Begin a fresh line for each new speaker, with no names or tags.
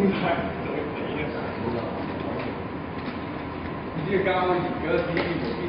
公太對比啦，你啲交完嗰啲。